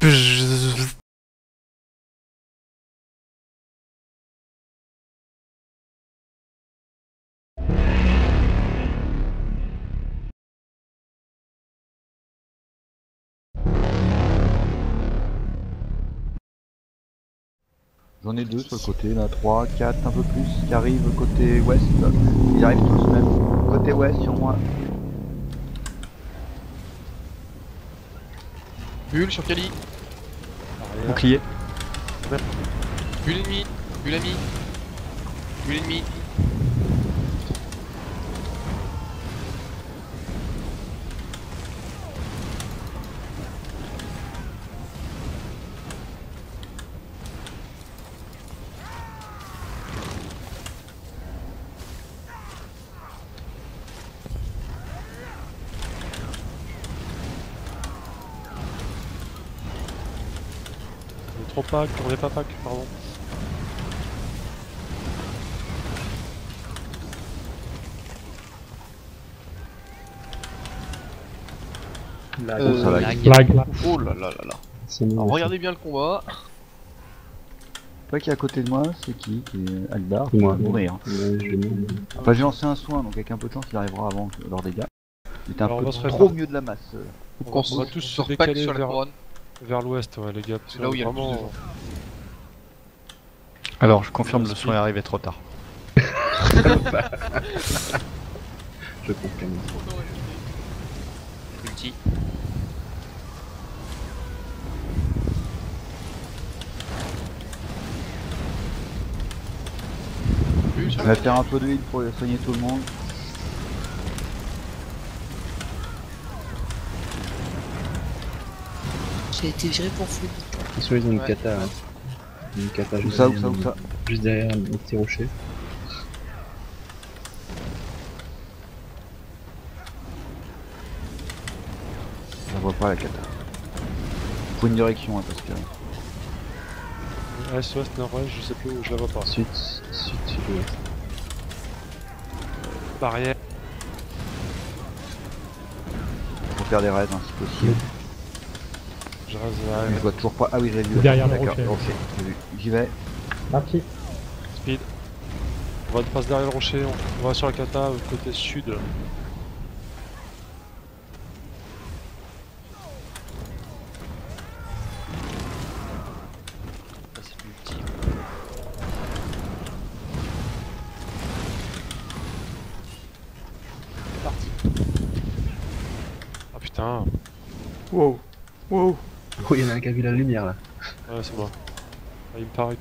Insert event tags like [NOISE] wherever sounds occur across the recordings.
J'en ai deux sur le côté, là, 3, 4, un peu plus, qui arrivent côté ouest. Ils arrivent tous même. Côté ouest sur moi. Bulle sur Kali. Bouclier. Bulle ennemi. Bulle ami. Bulle ennemi. Trop pack, tournez pas pack, pardon. Euh, ça lag. lag. Lag. Oh là là là là. C'est Alors, regardez bien le combat. Pas qui est à côté de moi, c'est qui Qui est Aldar Moi. Va mourir. Ouais, je vais- Enfin, j'ai lancé un soin, donc avec un peu de chance, il arrivera avant que- leurs dégâts. Il était un Alors, on peu trop milieu de la masse. euh. On qu'on va- on va se tous se décaler sur la vers- couronne. Vers l'ouest, ouais, les gars. parce C'est là où il y a le plus de vraiment- gens. Alors, je confirme, le son est arrivé trop tard. [LAUGHS] Je confirme. Multi. On va faire un peu de heal pour soigner tout le monde. J'ai été viré pour fou. Ils ont une Ouais. kata. hein. Une juste ça, ça, où ça Juste derrière un petit rocher. Je la vois pas la cata. Faut une direction, hein, parce que. Est, ouest, nord-ouest, je sais plus où je la vois pas. Sud, sud, sud-ouest. Barrière. Faut faire des raids, hein, si possible. Je reste Je là. vois toujours pas. Ah oui, j'ai vu. Derrière le D'accord, rocher. J'y vais. Parti. Speed. On va passe derrière le rocher, on, va sur la kata, euh, côté sud. Multi. C'est parti. Ah putain. Wow. Wow. Oh, il y en a un qui a vu la lumière là. Ouais, c'est moi. Ah, il me paraît.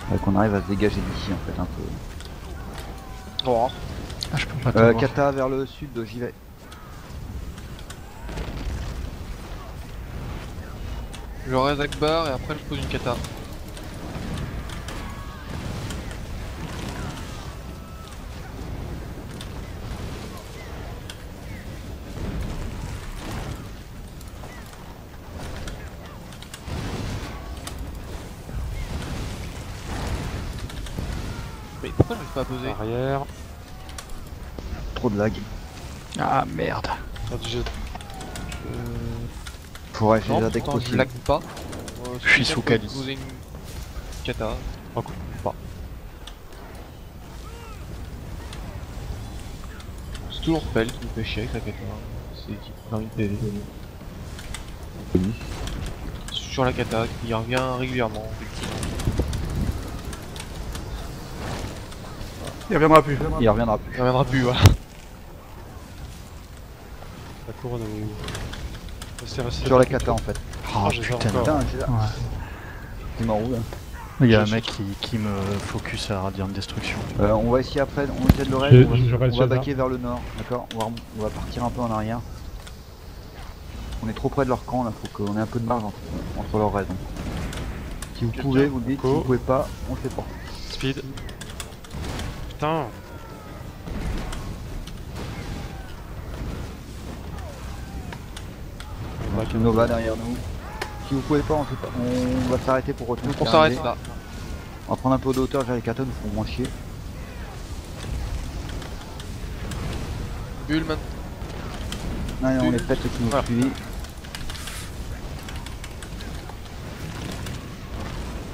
Faudrait qu'on arrive à se dégager d'ici, en fait, un peu. Oh. Ah, je peux pas Euh, kata vers le sud, j'y vais. Je reste Akbar et après je pose une kata. Pas à poser Arrière. Trop de lag. Ah merde. Ah, j'ai- Faut agir Non, dès que pourtant, je possible. lag pas. Euh, Je suis sous Kali. poser une kata. Un coup. Pas. C'est toujours Pell qui me fait chier avec la kata. C'est qui prend une PV. Sur la kata qui revient régulièrement. Il reviendra plus. Il reviendra plus. Il reviendra plus, voilà. La couronne restez. Sur la kata, en fait. Oh putain. Putain, là Il y a un mec qui, qui me focus à Radiant Destruction. Euh, on va essayer après, on essaie de le raid, Je- on va, je on va baquer vers le nord, d'accord on va, rem- on va partir un peu en arrière. On est trop près de leur camp là, faut qu'on ait un peu de marge entre, entre leurs raids. Si vous pouvez, vous le dites, si vous pouvez pas, on le fait pas. Speed l'instant. On a Nova derrière nous. Si vous pouvez pas, on, fait pas. on va s'arrêter pour retenir. On s'arrête là. On va prendre un peu d'auteur vers les cartons, ils font moins chier. Bulle maintenant. Allez, on les pète qui nous ont voilà. suivi.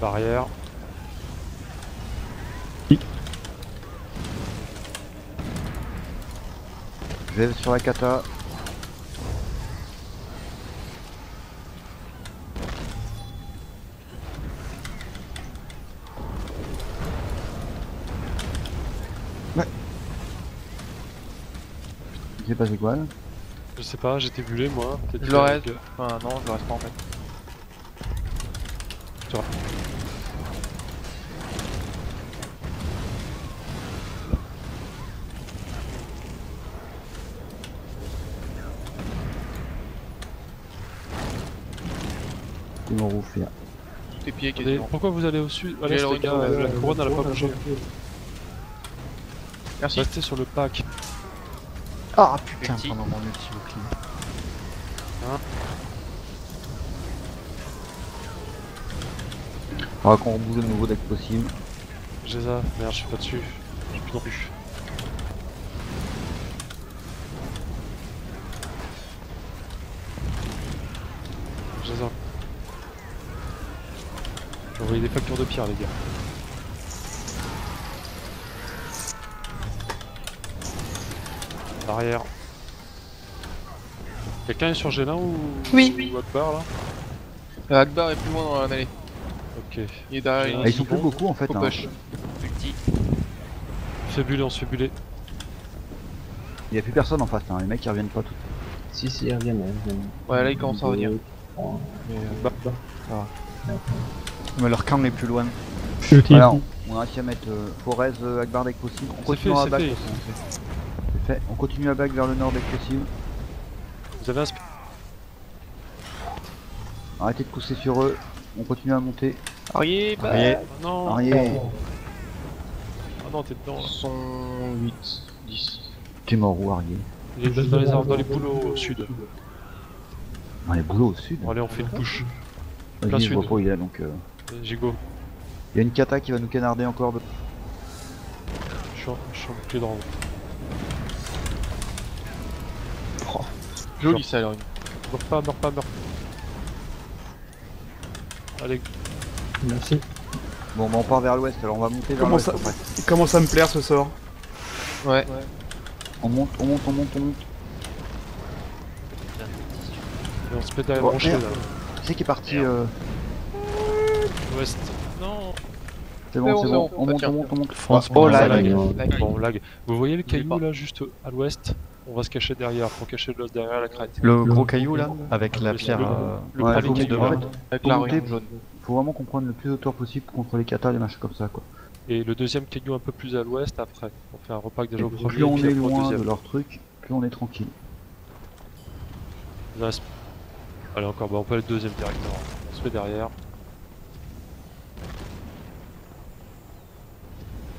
Barrière. Je vais sur la kata. Ouais. C'est passé quoi là Je sais pas, j'étais bulé moi. Je le reste. Enfin, non, je le reste pas en fait. Ils m'ont rouffé. Tous tes pieds Attendez, quasiment. pourquoi vous allez au sud J'ai Allez, le les gars, retour, la couronne elle a pas bougé. Merci. Restez sur le pack. Ah putain, Ulti. pendant mon ulti bouclier. On va qu'on rebouge de nouveau dès que possible. J'ai ça. Merde, je suis pas dessus. J'ai plus non plus. J'ai ça. J'ai envoyé des factures de pierre, les gars. Barrière. Quelqu'un est sur G1 ou. Oui. Ou Akbar là Euh, Akbar est plus loin dans l'allée. Ok. Il est derrière. Ah, il ils sont plus beaucoup en fait. Hein. Fais buller, on se fait buller. Il y a plus personne en face. Hein. Les mecs ils reviennent pas tout. Si, si, ils reviennent. ils reviennent. Ouais, là il commence à revenir. Deux, trois. Mais euh, Mais leur camp est plus loin. Voilà, on, a réussi à mettre euh, Forez, euh, Akbar dès que possible. On continue fait, à back. fait. fait. On continue à back vers le nord dès que possible. vous avez un sp- Arrêtez de pousser sur eux. On continue à monter. Arié, bah. Ah non Arrière. Ah non, t'es dedans là. Sont 8, 10. T'es mort où, Arié? Il est dans les arbres, dans les boulots au sud. Dans les boulots au sud? Allez, on fait une push. plein Vas-y, je sud. vois pas où il est donc. euh, Gigo, Il y a une kata qui va nous canarder encore. De... je suis en, je suis en bouclier dans Joli ça alors. Meurs pas, meurs pas, meurs pas. Allez, Merci. Bon, bah, on part vers l'ouest. Alors on va monter vers Comment l'ouest. ça- commence à me plaire ce sort. Ouais. On monte, on monte, on monte, on monte. et on se met derrière Oh, le rocher là. Qui c'est qui est parti euh, Ouest. Non C'est bon, c'est bon. bon. On monte, on monte, on monte. France, Oh lag. Bon, lag. Vous voyez le caillou là, juste à l'ouest? On va se cacher derrière, pour cacher l'os derrière la crête. Le gros caillou là, avec la Le- pierre. le- euh, Le fait. Avec la jaune. Faut vraiment qu'on prenne le plus hauteur possible contre les katas, les machins comme ça quoi. Et le deuxième caillou un peu plus à l'ouest après. On fait un repack déjà au premier Plus on est loin de leur truc, plus on est tranquille. Allez encore, bah on peut aller le deuxième directement. On se met derrière.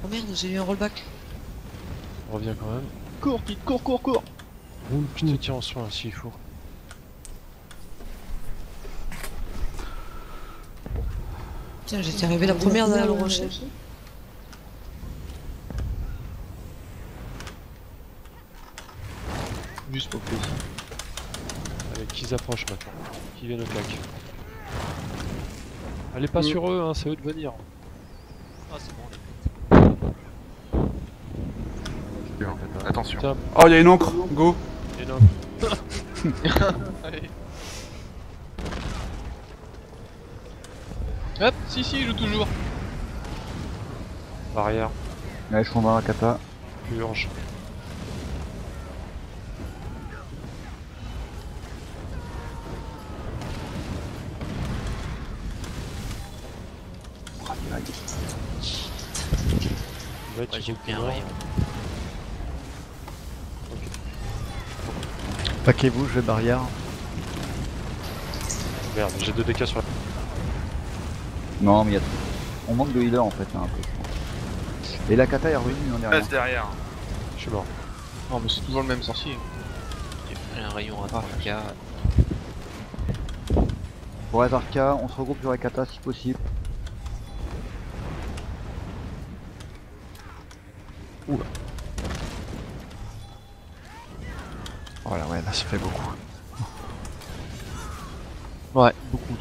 Oh merde, j'ai eu un rollback. On revient quand même. Cours, Pete, cours, cours, cours. Je te tiens en soin s'il faut. Tiens, j'étais arrivé la première derrière le rocher. Juste pour plaisir. Allez, qu'ils approchent maintenant. Qu'ils viennent au cac. Allez pas sur eux, hein, c'est eux de venir. Ah, c'est bon, on est prêt. Attention. Tiens, Oh, il y a une encre, go. et là, Allez. Hop, si, si, il joue toujours. barrière, Allez, je rentre dans la kata. purge. Ouais, j'ai vas pris un plus loin. rayon. Paquez-vous, je vais barrière. Merde, j'ai 2 DK sur la. Non, mais il y a... on manque de healer en fait là un peu. je pense. Et la kata est revenue en derrière. derrière. Je suis mort. Non, mais c'est toujours le même sorcier. J'ai pris un rayon à 3K. Pour Azarka, on se regroupe sur la kata si possible. Ah, ça fait beaucoup. Ouais, beaucoup.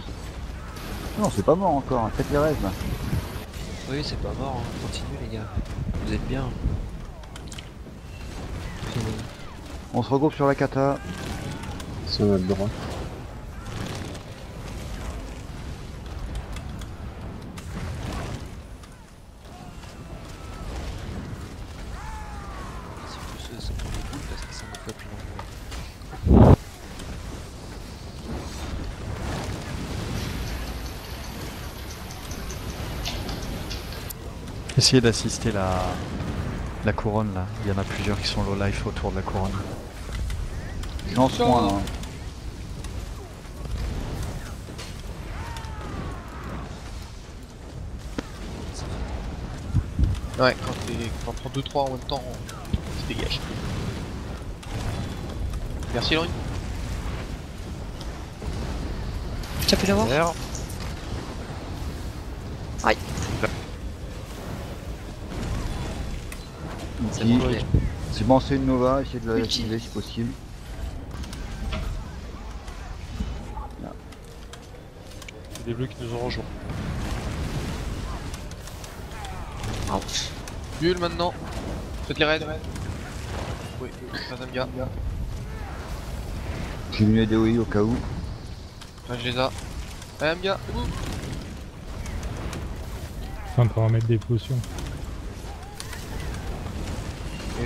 Non, c'est pas mort encore, hein. faites les rêves là. Oui, c'est pas mort, hein. continuez les gars. Vous êtes bien. On se regroupe sur la kata. C'est notre droit. C'est plus euh, ça prend des boules parce que ça me fait plus longtemps. Essayez d'assister la... la couronne là. Il y en a plusieurs qui sont low life autour de la couronne. Là. hein. Ouais, quand t'es quand t'en prends 2-3 en même temps, tu dégages. Merci Laurie. Tu as pu l'avoir Merde. C'est bon, bon, c'est une Nova, essayez de la utiliser si possible. C'est des bleus qui nous ont rejoints. Bulle maintenant. Faites les raids. Oui, troisième gars. J'ai mis les DOI au cas où. Enfin, je les ai. Gars, debout. Enfin, pour remettre des potions.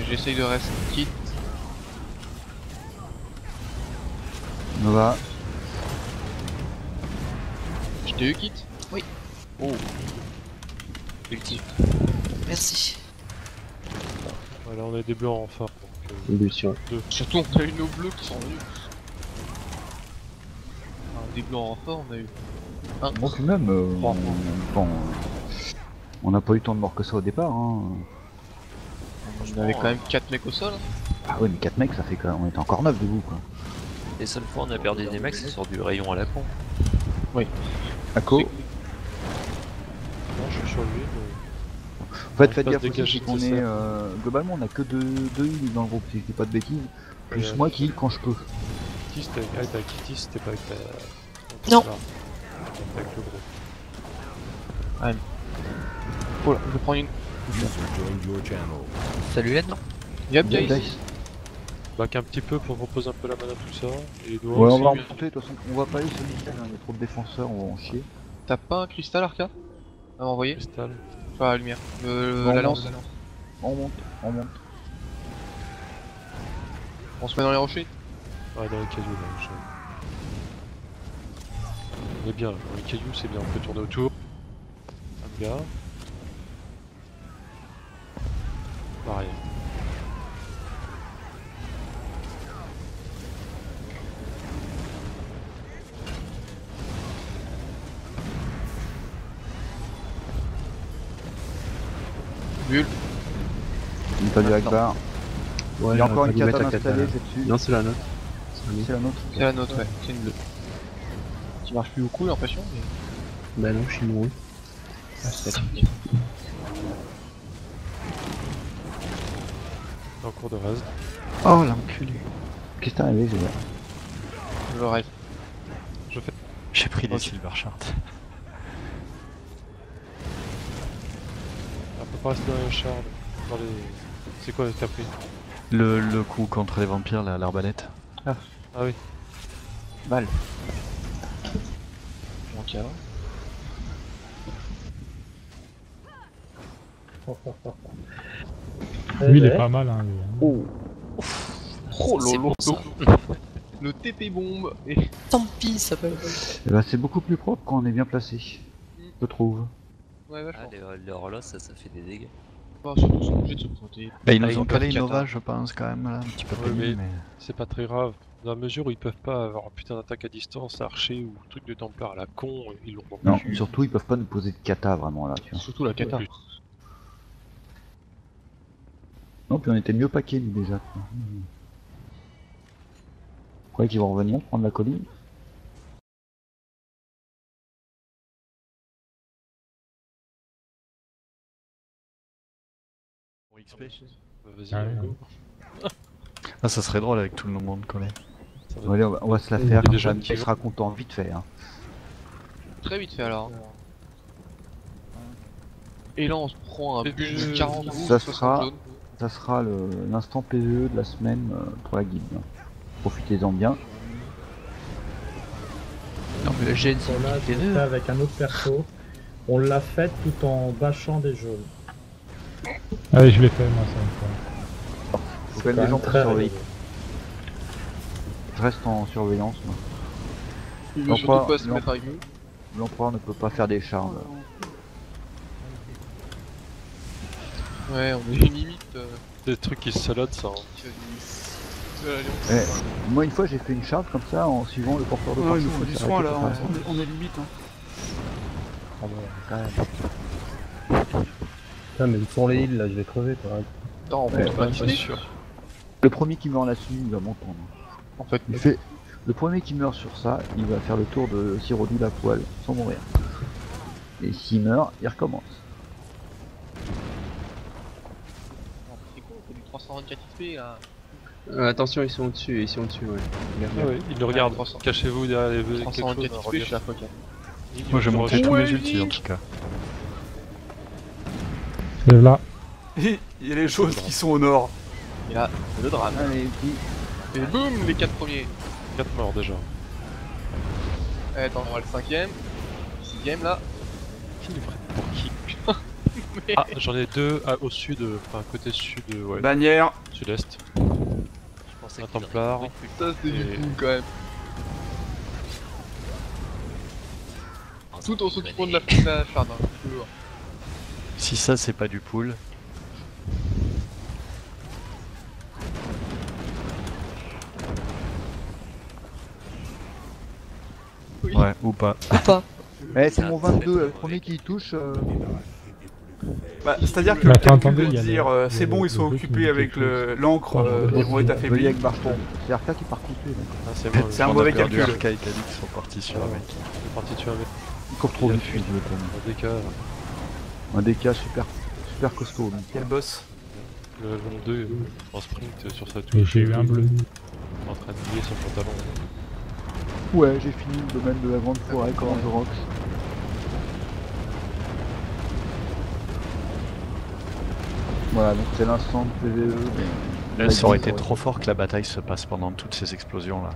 J'essaye de rester quitte. Nova. Je t'ai eu quitte Oui. Oh, Ulti. Merci. Voilà, on a des bleus en renfort. Donc, euh, sur surtout on a eu nos bleus qui sont venus. Enfin, des bleus en renfort, on a eu. Un. Bon, puis même, euh, Trois. on- bon, on n'a pas eu tant de morts que ça au départ. Hein. On avait quand même 4 mecs au sol. Ah ouais, mais 4 mecs, ça fait quand même. On était encore 9 debout quoi. Les seules fois où on a perdu des mecs, c'est sur du rayon à la con. Ako. non, je suis sur lui. mais- En fait, faites gaffe des aussi, qu'on est. euh, globalement, on a que 2 deux, heals dans le groupe, si je dis pas de bêtises. Plus moi qui heal quand je peux. Kitty, c'était avec... Ah, t'as Kitty, c'était pas avec ta... Non. Là. Avec le. Oh là, je vais prendre une. Salut Yep, Bien, guys. dice. Back un petit peu pour reposer un peu la mana tout ça. Et les Ouais, on va remonter, de toute façon, on va pas aller sur hein, il y a trop de défenseurs, on va en chier. T'as pas un cristal, Arca À m'envoyer Cristal. Enfin, la lumière. Le, Bon, la lance. On monte, on monte. On se met dans les rochers Ouais, dans les cailloux là. je- On est bien là. Dans les cailloux, c'est bien. On peut tourner autour. Un gars. Pareil. Bulle. Il pas du Akbar. Ouais, Il y a encore une katana. installée, c'est dessus. Non, c'est la nôtre. C'est la nôtre. C'est la nôtre, ouais. C'est une bleue. Qui marche plus beaucoup, j'ai l'impression, mais. Bah non, je suis mouru. Ah, statique. [LAUGHS] En cours de reste. Oh l'enculé. Qu'est-ce qui est arrivé, Zélia Je le rêve. J'ai pris des silver shards. On peut pas rester dans les chars. Dans les... C'est quoi que t'as pris Le, le coup contre les vampires, l'arbalète. Ah oui. Balle. Bon, tiens. Lui, il est pas mal, hein. lui, hein. Oh Oh lolo. Le TP bombe et. Tant pis, ça peut. Eh ben, c'est beaucoup plus propre quand on est bien placé. Je trouve. Ouais, Ah, vachement. les, les relots, ça, ça fait des dégâts. Bah, surtout, ils sont obligés de se. Bah, ils Ah, nous ont Nova, hein. je pense, quand même, là, un petit peu Ouais, pénible, mais- mais... C'est pas très grave. Dans la mesure où ils peuvent pas avoir un putain d'attaque à distance, archer ou truc de Templar à la con, ils l'ont pas Non, surtout ils peuvent pas nous poser de kata vraiment là, tu vois. Surtout la kata. Non, puis on était mieux paqués nous déjà. quoi. Vous croyez qu'ils vont revenir prendre la colline Bah, Vas-y, Ah ouais. go. [LAUGHS] Ah, ça serait drôle avec tout le monde collé. Ça va Bon, allez, on va, on va se la faire, qui il sera content vite fait. Hein. Très vite fait alors. Et là on se prend un but de 40 ou ça 60 sera- zones. Ça sera l'instant PVE de la semaine euh, pour la guilde. hein. Profitez-en bien. Non, mais le GN, c'est fait terreur. avec un autre perso. On l'a fait tout en bâchant des jaunes. Allez, je l'ai fait moi ça. une fois. Faut quand même des gens pour surveiller. Je reste en surveillance. moi. L'empereur ne peut pas faire des charmes. Ouais, on est limite. Euh, Des trucs qui se saladent, ça. hein. Lyon. Eh, moi une fois j'ai fait une charge comme ça en suivant le porteur de Ouais, il nous faut on du soin là, on, on est, on est limite. Hein. Ah bon, quand même. Putain, mais sont les îles là? Je vais crever quoi. Attends, on Ouais, peut pas sûr. Le premier qui meurt là-dessus, il va m'entendre. En fait, Il fait... Le premier qui meurt sur ça, il va faire le tour de Cyrodiil à poil, sans mourir. Et s'il meurt, il recommence. c'est du 324 XP là. Euh, attention, ils sont au-dessus, ils sont au-dessus, ouais. Ah ouais, il le regarde. 300. Cachez-vous derrière les quelque 324 chose. Chez la Foca. Moi j'ai monté tous Ouais, mes ultis en tout cas. C'est là. [LAUGHS] Il y a les choses qui sont au nord. Et là, c'est le drame. Allez, Et boum, les 4 premiers. 4 morts déjà. Eh, attends, on va le 5ème. 6ème là. Qui les prête pour qui Putain. Mais- Ah, j'en ai deux à- au sud, euh, enfin côté sud, euh, ouais, Bannière. sud-est. Je pensais Un qu'il Templar. Ça, c'est du Et- quand même. tard. Tout en s'occupant de la la charde. hein. Toujours. Si ça c'est pas du pool, Oui. ouais, ou pas. Ou pas. [LAUGHS] Eh, c'est Ah, mon c'est 22, vrai, le ouais. premier qui touche. euh, Bah, C'est-à-dire que attends, calcul attendez, dire le- euh, c'est bon, ils sont occupés avec l'encre, Ouais, euh, ils vont être affaiblis. avec Barton. C'est Arca qui part couper. donc. Ah, c'est un mauvais calcul. Arca et Cadix sont partis sur un mec. Je suis parti tuer un mec. Il court trop vite. Un DK, Un DK super, super costaud. donc. Quel boss le level 2 euh, en sprint euh, sur sa touche. j'ai eu un bleu. En train de lier son pantalon. Ouais, j'ai fini le domaine de la grande forêt quand je rox. Voilà, donc c'est l'instant de PVE. Ça aurait été trop fort que la bataille se passe pendant toutes ces explosions là.